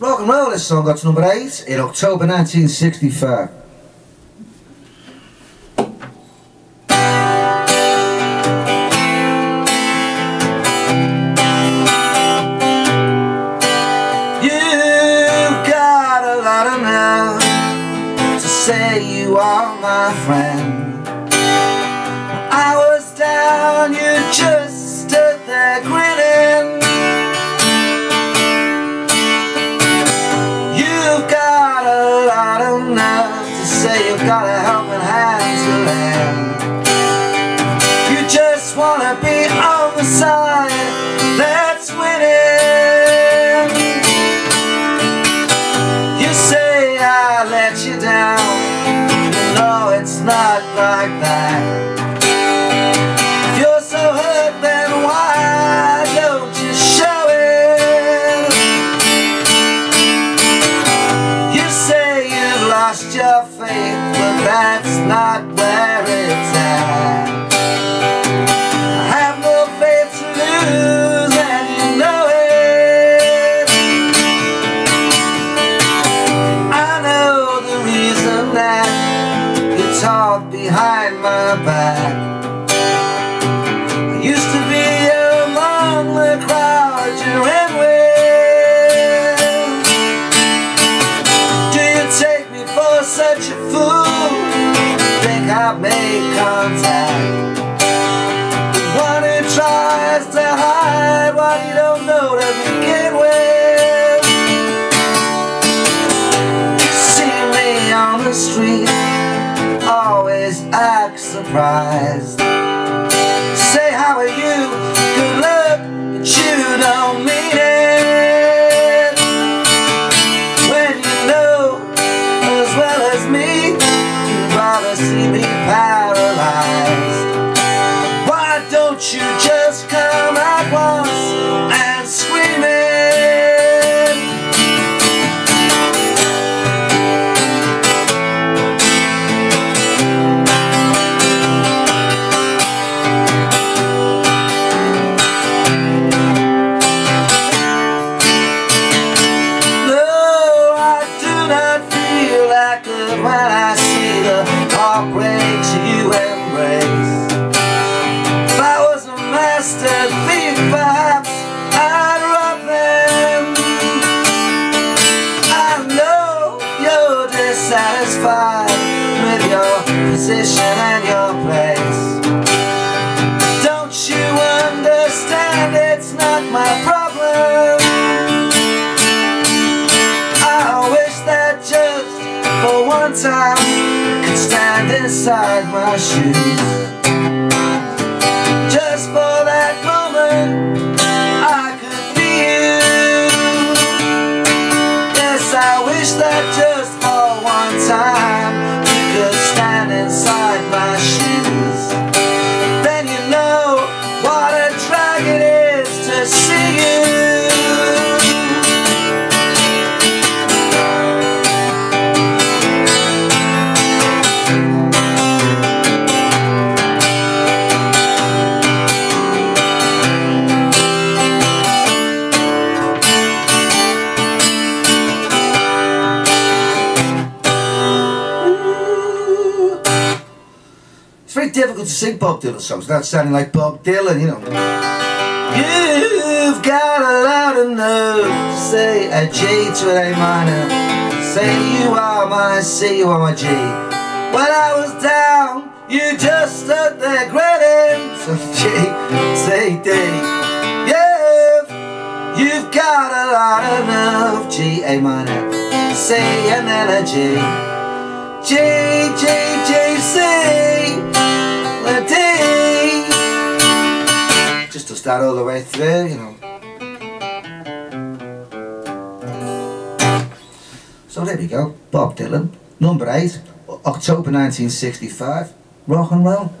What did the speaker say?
Rock and roll, this song got to number 8 in October 1965. You've got a lot of nerve to say you are my friend. I was down, you just grinning. You've got a lot of nerve to say you've got a helping hand to lend. You just wanna be on the side not where it's at. I have no faith to lose, and you know it. I know the reason that you talk behind my back. Always act surprised. Say how are you? Good luck, but you don't mean it. When you know as well as me, you'd rather see me paralyzed. Why don't you one time could stand inside my shoes. Just for that moment, very difficult to sing Bob Dylan songs without sounding like Bob Dylan, you know. You've got a lot of nerve to say a G to an A minor. Say you are my C, you are my G. When I was down, you just stood there grinning. So G, say D. You've, you've got a lot of nerve. G, A minor. C, and then a G. G, G, G, C, Just to start all the way through, you know. So there we go, Bob Dylan, number 8, October 1965, rock and roll.